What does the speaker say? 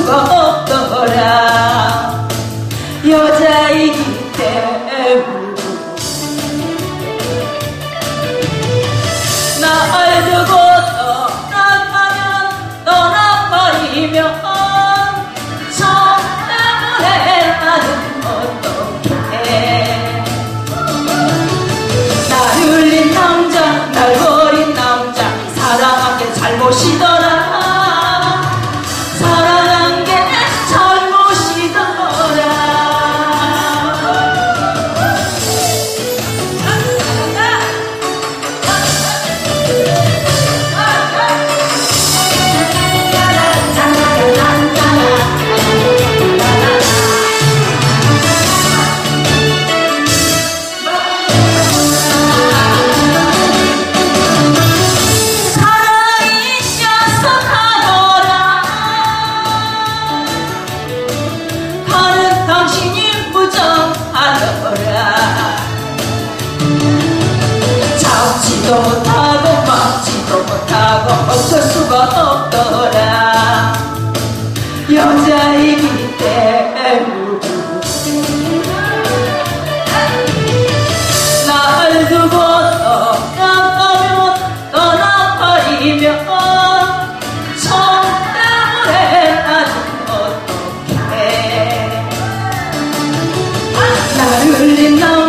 수가 없더라 지도 못하고 막지도 못하고 어쩔 수가 없더라. 여자이기 때문에 날 두고 떠나가면 떠나버리면 정 때문에 나는 어떡해. 나를 잃나